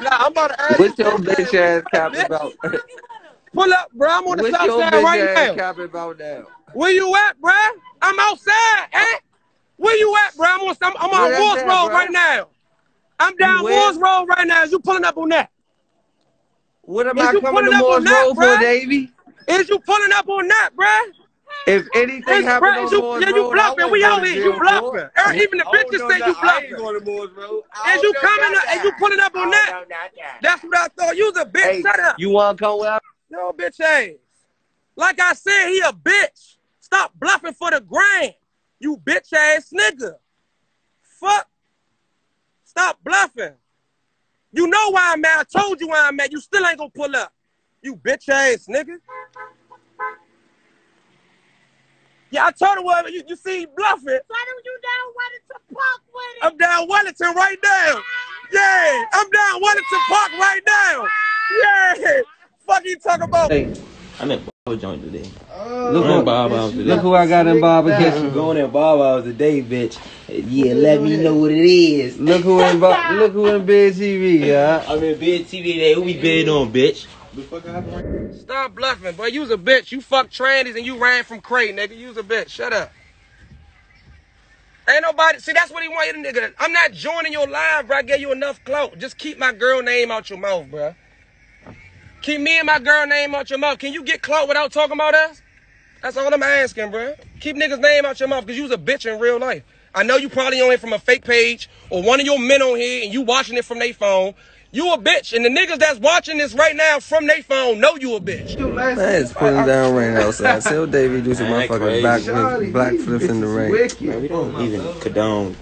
Nah, I'm about to ask What's you. your bitch ass cap Bitch. about? Pull up, bro. I'm on the What's south your side bitch right ass now. cap about now? Where you at, bro? I'm outside, eh? Where you at, bro? I'm on, I'm, I'm on that's Woods at, Road bruh? right now. I'm down where? Woods Road right now. Is you pulling up on that? What am Is I coming to up on Morris Road for, bruh? Davy? Is you pulling up on that, bro? If anything Is, happens bro, on is you, yeah, you Road, bluffing. We go out here. You for bluffing. it. Er, Even the bitches no, say you I ain't bluffing. going to Moore's Road. Is you coming up? and you pulling up on that? That's what I thought. You's a bitch. Hey, Shut up. you want to come with us? Yo, bitch ass. Like I said, he a bitch. Stop bluffing for the grand. You bitch ass nigga. Fuck. Stop bluffing. You know why I'm mad. I told you why I'm mad. You still ain't gonna pull up. You bitch ass nigga. Yeah, I told her well, you, you see bluffing. Why don't you down Wellington Park with it? I'm down Wellington right now. Yeah, I'm down Wellington Park right now. Yeah. Fuck you talking about? Hey, I'm at Barber Joint today. Oh. look, I'm at who, Barber House today. look who I got in Barber I'm Kitchen. going at Barber House today, bitch. Yeah, let me know what it is. Look who in Bar- look who in Big TV, yeah. I'm in bed TV today. Who we bed on, bitch? Stop bluffing, boy. You was a bitch. You fucked trannies and you ran from Cray, nigga. You was a bitch. Shut up. Ain't nobody. See, that's what he want you to nigga. I'm not joining your live, bro. I gave you enough clout. Just keep my girl name out your mouth, bro. Keep me and my girl name out your mouth. Can you get clout without talking about us? That's all I'm asking, bro. Keep niggas' name out your mouth because you was a bitch in real life. I know you probably on it from a fake page or one of your men on here and you watching it from their phone. You a bitch. And the niggas that's watching this right now from their phone know you a bitch. Man, it's putting down rain outside. Tell Davy do some Man, that motherfucking crazy. back, black flips in the rain. Man, we don't even condone.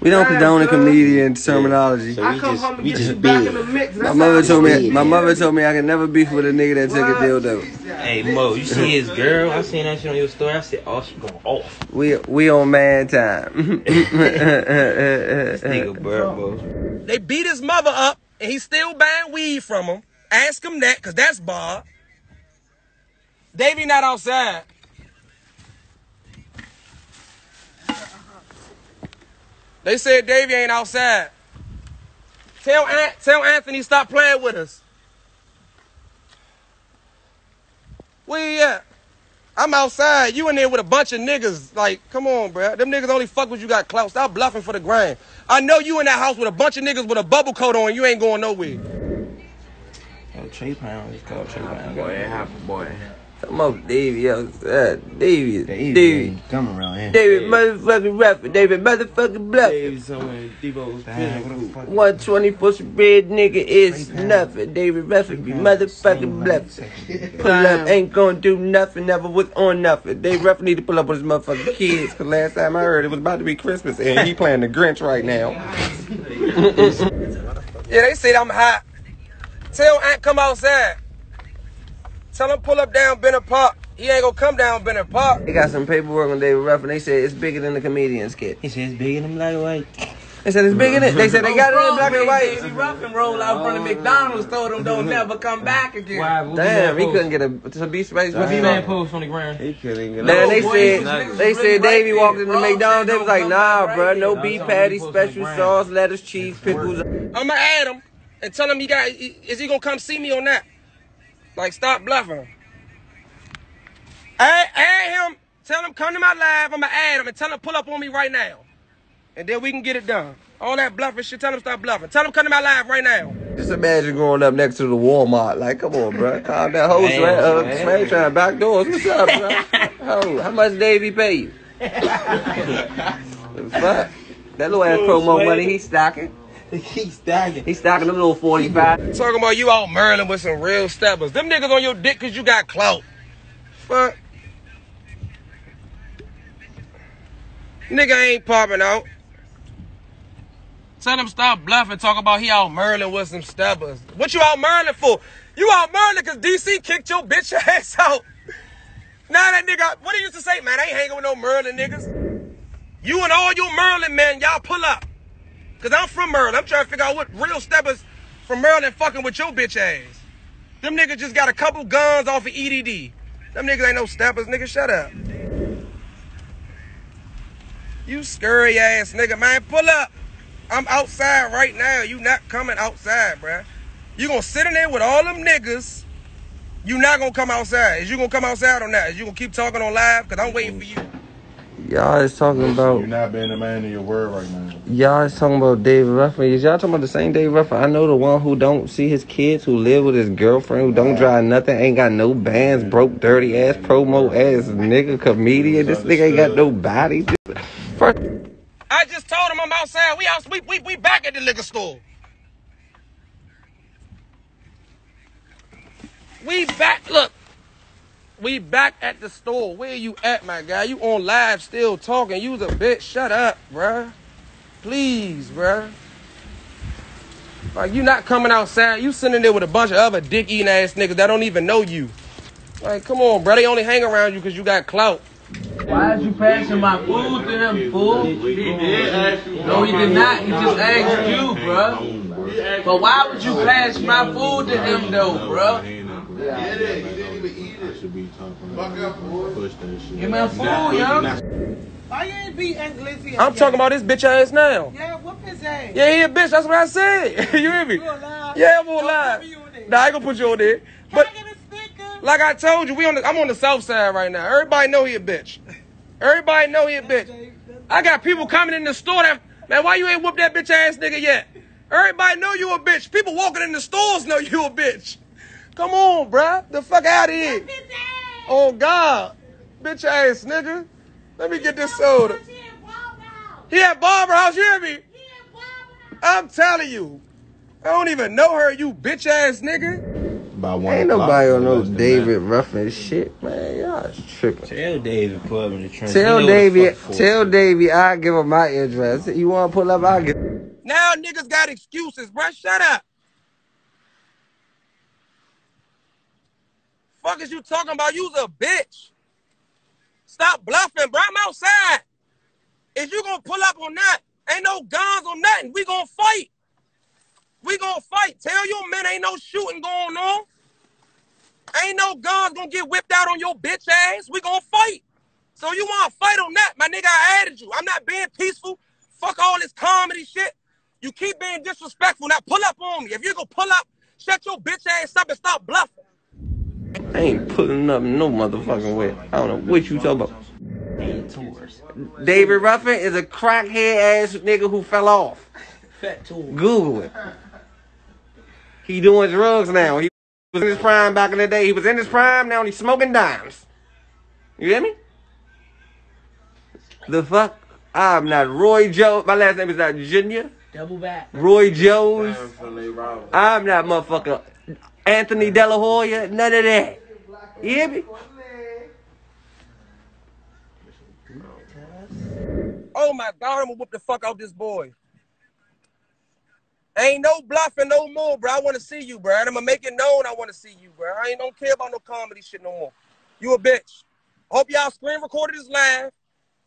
We don't condone the comedian terminology. So we just, we just bed. My mother told me. My mother told me I can never beef with a nigga that took a dildo. Hey Mo, you see his girl? I seen that shit on your story. I said, oh, she going off. We we on man time. This nigga, bro, bro. They beat his mother up and he's still buying weed from him. Ask him that, cause that's Bob. Davy not outside. They said Davy ain't outside. Tell tell Anthony stop playing with us. Where at? I'm outside. You in there with a bunch of niggas. Like, come on, bruh. Them niggas only fuck with you got clout. Stop bluffing for the grind. I know you in that house with a bunch of niggas with a bubble coat on. You ain't going nowhere. Yo, Trey Pound, it's called Trey Pound. Boy, it happened, boy. Come on, Davy outside. Uh, Davy, Davy Davy, ain't coming around here. David motherfucking rapper. David motherfucking bluff. Davy somewhere in Debo's Damn, what the 120 for some bread, nigga, is nothing. David Ruffin be motherfucking bluffing. Pull up, ain't gonna do nothing, never was on nothing. Dave Ruffin need to pull up with his motherfucking kids, cause last time I heard it was about to be Christmas, and he playing the Grinch right now. Yeah, they said I'm hot. Tell Ant come outside. Tell him pull up down Bennett Park. He ain't gonna come down Bennett Park. They got some paperwork on David Ruffin. They said it's bigger than the comedian skit. He said it's bigger than black and white. They said it's bigger than. They said they got it in black and Baby white. rock and roll out front of McDonald's. Told him don't never come back again. Damn, he couldn't get a to be space. What he man want? post on the ground. He couldn't get Man, out. they said they said right Davy walked into Bro, McDonald's. They was like, nah, back bruh, no there. beef That's patty, special sauce, lettuce, cheese, pickles. I'ma add him and tell him he got. Is he gonna come see me on that? Like, stop bluffing. Add, add him. Tell him come to my live. I'ma add him and tell him pull up on me right now, and then we can get it done. All that bluffing shit. Tell him stop bluffing. Tell him come to my live right now. Just imagine growing up next to the Walmart. Like, come on, bro. Calm down. Ho, Man, Sway, uh, man. Sway trying back doors. What's up, bro? Ho, how much Davy pay you? The fuck? That little ass promo Sway. money, he stocking. He's stacking. He stocking them little 45. Talking about you out Merlin with some real steppers. Them niggas on your dick cause you got clout. Fuck. Nigga ain't popping out. Tell him stop bluffing, talk about he out Merlin with some steppers. What you out Merlin for? You out Merlin cause DC kicked your bitch ass out. Now that nigga, what he used to say, man, I ain't hanging with no Merlin niggas. You and all your Merlin men, y'all pull up. Cause I'm from Merlin. I'm trying to figure out what real steppers from Merlin fucking with your bitch ass. Them niggas just got a couple guns off of EDD. Them niggas ain't no steppers, nigga. Shut up. You scurry ass nigga, man. Pull up. I'm outside right now. You not coming outside, bruh. You gonna sit in there with all them niggas. You not gonna come outside. Is you gonna come outside or not? Is you gonna keep talking on live? Cause I'm waiting for you. Y'all is talking about You're not being a man of your word right now. y'all is talking about David Ruffin. Is y'all talking about the same David Ruffin? I know the one who don't see his kids, who live with his girlfriend, who don't drive nothing, ain't got no bands, broke, dirty ass, promo ass nigga, comedian. This nigga ain't got no body. First, I just told him I'm outside. We out. We we, we back at the liquor store. We back. Look, we back at the store. Where you at, my guy? You on live still talking? You a bitch. Shut up, bruh. Please, bruh. Like you not coming outside. You sitting there with a bunch of other dick eating ass niggas that don't even know you. Like, come on, bro. They only hang around you because you got clout. Why is you passing my food to him, fool? He did ask you. No, he did not. He just asked you, bro. But why would you pass my food to him, though, bro? Me a food, yo. Why you ain't beat Ant Glizzy? I'm talking about this bitch ass now. Yeah, whoop his ass. Yeah, he a bitch. That's what I said. you hear me? Yeah, I'm on Don't live. put me. Nah, I ain't gonna put you on there. Can But I get like I told you, we on the, I'm on the south side right now. Everybody know he a bitch. Everybody know he a bitch. I got people coming in the store that man, why you ain't whooped that bitch ass nigga yet? Everybody know you a bitch. People walking in the stores know you a bitch. Come on, bruh. The fuck out of here. His ass. Oh God. Bitch ass nigga. Let me get this soda. She in Barbara house. He at Barber House, you hear me? He in Barbara house. I'm telling you. I don't even know her, you bitch ass nigga. By one ain't nobody on no David that. Ruffin shit, man. Y'all is tripping. Tell David pull up in the trench. Tell He know Davy, for. tell Davy, I give him my address. You want to pull up? I give. Now niggas got excuses, bruh. Shut up. Fuck is you talking about? You's a bitch. Stop bluffing, bro. I'm outside. If you gonna pull up on that, ain't no guns or nothing. We gonna fight. We gonna fight. Tell your men ain't no shooting going on. Ain't no guns gonna get whipped out on your bitch ass. We gonna fight. So you wanna fight on that, my nigga? I added you. I'm not being peaceful. Fuck all this comedy shit. You keep being disrespectful. Now pull up on me. If you gonna pull up, shut your bitch ass up and stop bluffing. I ain't pulling up no motherfucking way. I don't know what you talking about. David Ruffin is a crackhead ass nigga who fell off. Fat tool. Google it. He doing drugs now. He was in his prime back in the day. He was in his prime. Now he's smoking dimes. You hear me? The fuck? I'm not Roy Joe. My last name is not Junior. Double back. Roy Jones. I'm not motherfucker Anthony De La Hoya. None of that. You hear me? Oh my God, I'm gonna whoop the fuck out this boy. Ain't no bluffing no more, bro. I want to see you, bro. And I'm gonna make it known I want to see you, bro. I ain't don't care about no comedy shit no more. You a bitch. Hope y'all screen recorded this live.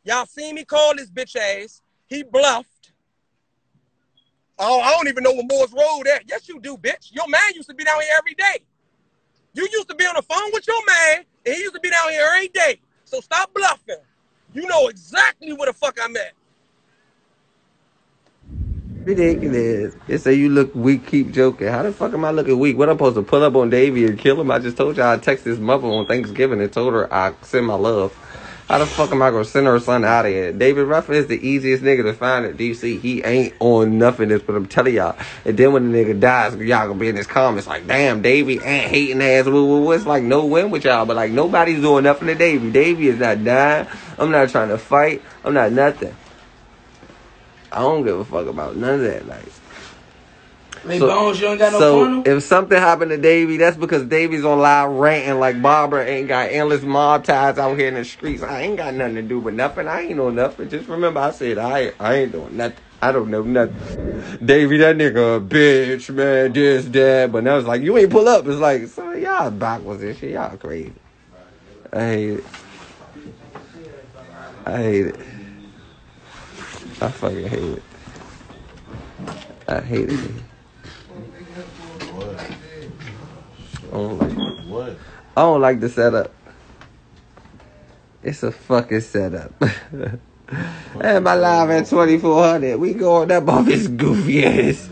Y'all seen me call this bitch ass. He bluffed. Oh, I don't even know where Moore's Road at. Yes, you do, bitch. Your man used to be down here every day. You used to be on the phone with your man, and he used to be down here every day. So stop bluffing. You know exactly where the fuck I'm at. Ridiculous. They say you look weak, keep joking. How the fuck am I looking weak? What I'm supposed to pull up on Davy and kill him? I just told you I texted his mother on Thanksgiving and told her I send my love. How the fuck am I gonna send her son out of here? David Ruffin is the easiest nigga to find at DC. He ain't on nothing this, but I'm telling y'all. And then when the nigga dies, y'all gonna be in his comments like, damn, Davy ain't hating ass. It's like no win with y'all, but like nobody's doing nothing to Davy. Davy is not dying. I'm not trying to fight. I'm not nothing. I don't give a fuck about none of that. Like, So- Bones, you ain't got no so funnel? if something happened to Davy, that's because Davy's on live ranting like Barbara ain't got endless mob ties out here in the streets. I ain't got nothing to do with nothing. I ain't know nothing. Just remember I said I I ain't doing nothing. I don't know nothing. Davy, that nigga a bitch, man, this, that. But now it's like, you ain't pull up. It's like, so y'all backwards and shit. Y'all crazy. I hate it. I hate it. I fucking hate it. I hate it. I don't like What? I don't like the setup. It's a fucking setup. And my live at 2400. We going up off his goofy ass.